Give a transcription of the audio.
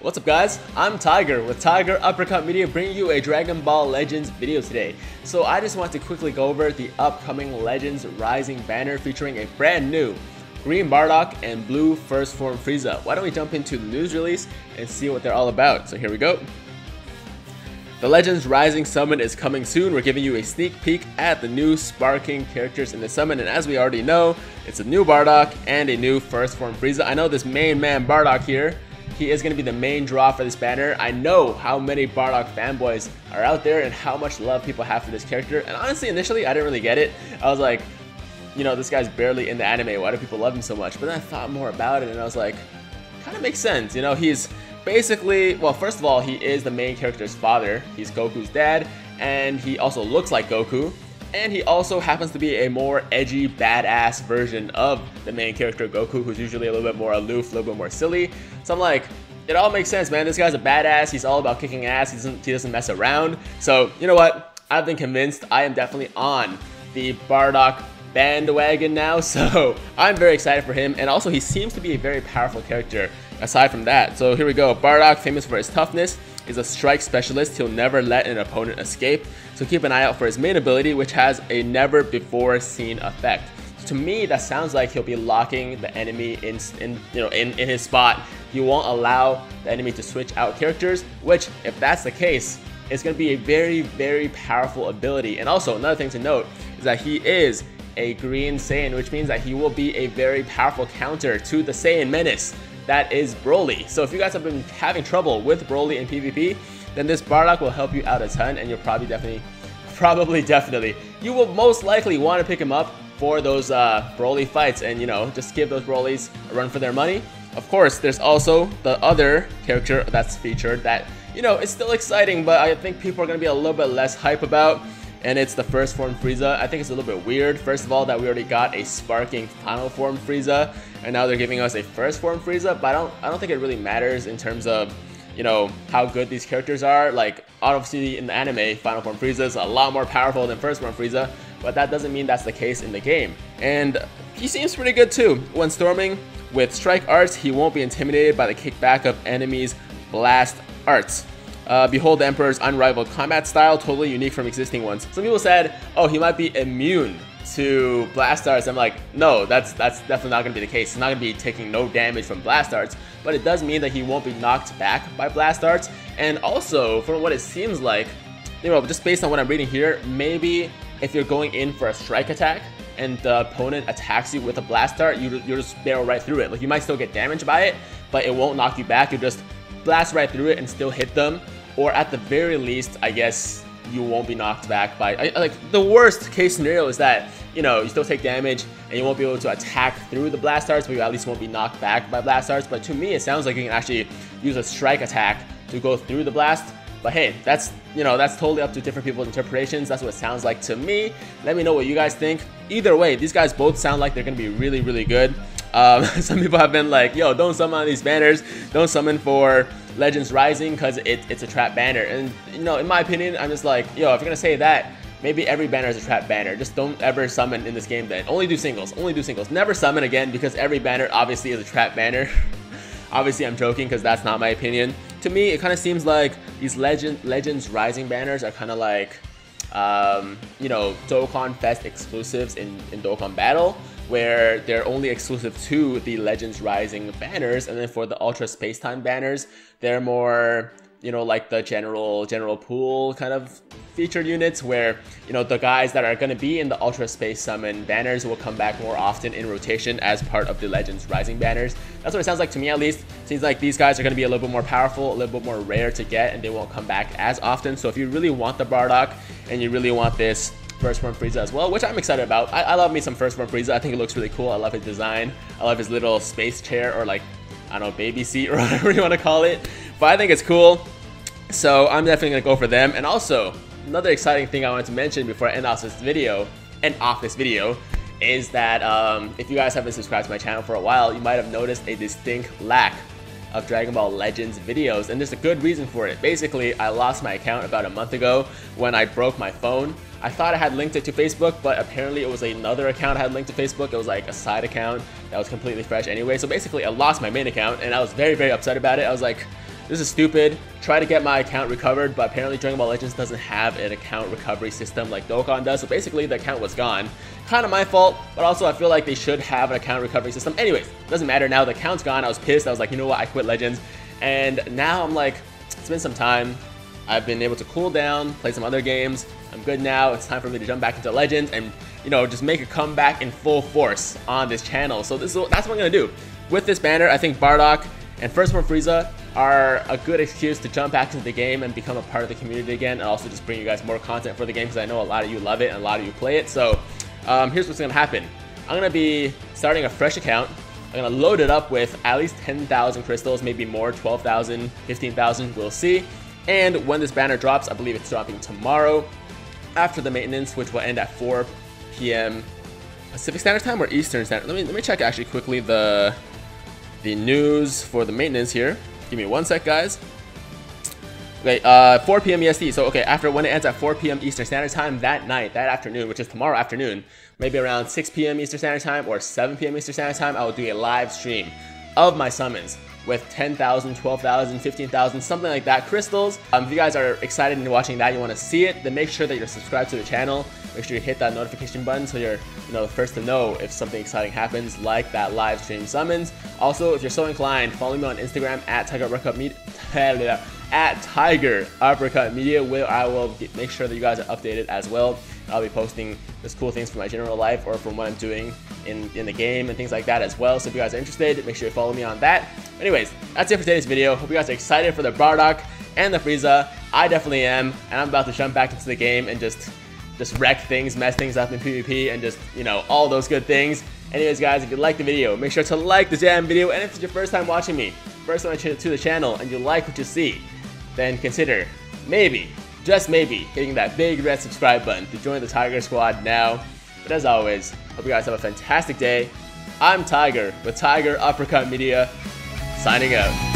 What's up guys? I'm Tiger with Tiger Uppercut Media bringing you a Dragon Ball Legends video today. So I just want to quickly go over the upcoming Legends Rising banner featuring a brand new Green Bardock and Blue First Form Frieza. Why don't we jump into the news release and see what they're all about. So here we go. The Legends Rising summon is coming soon. We're giving you a sneak peek at the new sparking characters in the summon, and as we already know, it's a new Bardock and a new First Form Frieza. I know this main man Bardock here he is going to be the main draw for this banner. I know how many Bardock fanboys are out there and how much love people have for this character. And honestly, initially, I didn't really get it. I was like, you know, this guy's barely in the anime. Why do people love him so much? But then I thought more about it and I was like, kind of makes sense. You know, he's basically, well, first of all, he is the main character's father. He's Goku's dad, and he also looks like Goku. And he also happens to be a more edgy, badass version of the main character Goku, who's usually a little bit more aloof, a little bit more silly. So I'm like, it all makes sense, man. This guy's a badass. He's all about kicking ass. He doesn't, he doesn't mess around. So, you know what? I've been convinced. I am definitely on the Bardock bandwagon now. So, I'm very excited for him. And also, he seems to be a very powerful character aside from that. So, here we go. Bardock, famous for his toughness, is a strike specialist. He'll never let an opponent escape. So keep an eye out for his main ability, which has a never before seen effect. So to me, that sounds like he'll be locking the enemy in, in you know, in, in his spot. He won't allow the enemy to switch out characters, which if that's the case, it's going to be a very, very powerful ability. And also, another thing to note is that he is a Green Saiyan, which means that he will be a very powerful counter to the Saiyan Menace that is Broly. So if you guys have been having trouble with Broly in PvP, then this Bardock will help you out a ton and you'll probably definitely, probably definitely, you will most likely want to pick him up for those uh, Broly fights and you know, just give those Brolys a run for their money. Of course, there's also the other character that's featured that, you know, it's still exciting, but I think people are going to be a little bit less hype about and it's the first form Frieza. I think it's a little bit weird, first of all, that we already got a sparking final form Frieza, and now they're giving us a first form Frieza, but I don't, I don't think it really matters in terms of, you know, how good these characters are. Like, obviously in the anime, final form Frieza is a lot more powerful than first form Frieza, but that doesn't mean that's the case in the game. And he seems pretty good too. When storming with strike arts, he won't be intimidated by the kickback of enemies' blast arts. Uh, behold the Emperor's unrivaled combat style, totally unique from existing ones. Some people said, oh, he might be immune to blast arts. I'm like, no, that's that's definitely not going to be the case. He's not to be taking no damage from blast arts, but it does mean that he won't be knocked back by blast arts. And also, from what it seems like, you know, just based on what I'm reading here, maybe if you're going in for a strike attack and the opponent attacks you with a blast art, you you just barrel right through it. Like you might still get damaged by it, but it won't knock you back. You just blast right through it and still hit them or at the very least, I guess you won't be knocked back by like the worst case scenario is that you know you still take damage and you won't be able to attack through the blast arts, but you at least won't be knocked back by blast arts. But to me, it sounds like you can actually use a strike attack to go through the blast. But hey, that's you know that's totally up to different people's interpretations. That's what it sounds like to me. Let me know what you guys think. Either way, these guys both sound like they're gonna be really really good. Um, some people have been like, yo, don't summon on these banners. Don't summon for Legends Rising because it, it's a trap banner. And, you know, in my opinion, I'm just like, yo, if you're to say that, maybe every banner is a trap banner. Just don't ever summon in this game then. Only do singles. Only do singles. Never summon again because every banner obviously is a trap banner. obviously, I'm joking because that's not my opinion. To me, it kind of seems like these Legend, Legends Rising banners are kind of like, um, you know, Dokkan Fest exclusives in, in Dokkan Battle where they're only exclusive to the Legends Rising banners, and then for the Ultra Space Time banners, they're more you know like the general general pool kind of featured units where you know the guys that are going to be in the ultra space summon banners will come back more often in rotation as part of the legends rising banners. That's what it sounds like to me at least. Seems like these guys are going to be a little bit more powerful a little bit more rare to get and they won't come back as often. So if you really want the bardock and you really want this First Form Frieza as well, which I'm excited about. I, I love me some First Form Frieza. I think it looks really cool. I love his design. I love his little space chair or like, I don't know, baby seat or whatever you want to call it. But I think it's cool. So I'm definitely going to go for them. And also, another exciting thing I wanted to mention before I end off this video, end off this video, is that um, if you guys haven't subscribed to my channel for a while, you might have noticed a distinct lack of Dragon Ball Legends videos, and there's a good reason for it. Basically, I lost my account about a month ago when I broke my phone. I thought I had linked it to Facebook, but apparently it was another account I had linked to Facebook. It was like a side account that was completely fresh anyway. So basically, I lost my main account, and I was very, very upset about it. I was like, this is stupid. Try to get my account recovered, but apparently Dragon Ball Legends doesn't have an account recovery system like Dokkan does, so basically the account was gone. Kind of my fault, but also I feel like they should have an account recovery system. Anyways, doesn't matter now, the account's gone, I was pissed, I was like, you know what, I quit Legends, and now I'm like, it's been some time, I've been able to cool down, play some other games. I'm good now. It's time for me to jump back into Legends and, you know, just make a comeback in full force on this channel. So this is that's what I'm going to do. With this banner, I think Bardock and First Form Frieza are a good excuse to jump back into the game and become a part of the community again and also just bring you guys more content for the game because I know a lot of you love it and a lot of you play it. So um, here's what's going to happen. I'm going to be starting a fresh account. I'm to load it up with at least 10,000 crystals, maybe more, 12,000, 15,000, we'll see. And when this banner drops, I believe it's dropping tomorrow after the maintenance, which will end at 4 p.m. Pacific Standard Time or Eastern Standard. Let me let me check actually quickly the the news for the maintenance here. Give me one sec, guys. Okay, uh, 4 p.m. EST. So, okay, after when it ends at 4 p.m. Eastern Standard Time that night, that afternoon, which is tomorrow afternoon, maybe around 6 p.m. Eastern Standard Time or 7 p.m. Eastern Standard Time, I will do a live stream of my summons with 10,000, 12,000, 15,000, something like that crystals. Um, if you guys are excited and watching that, you want to see it, then make sure that you're subscribed to the channel. Make sure you hit that notification button so you're you know the first to know if something exciting happens, like that live stream summons. Also, if you're so inclined, follow me on Instagram at Tiger Uppercut Media. At Tiger Uppercut Media, where I will make sure that you guys are updated as well. I'll be posting just cool things from my general life or from what I'm doing in, in the game and things like that as well. So if you guys are interested, make sure you follow me on that. Anyways, that's it for today's video. Hope you guys are excited for the Bardock and the Frieza. I definitely am, and I'm about to jump back into the game and just just wreck things, mess things up in PvP, and just, you know, all those good things. Anyways, guys, if you like the video, make sure to like the damn video, and if it's your first time watching me, first time to the channel, and you like what you see, then consider, maybe, just maybe, hitting that big red subscribe button to join the Tiger Squad now. But as always, hope you guys have a fantastic day. I'm Tiger with Tiger Uppercut Media, signing out.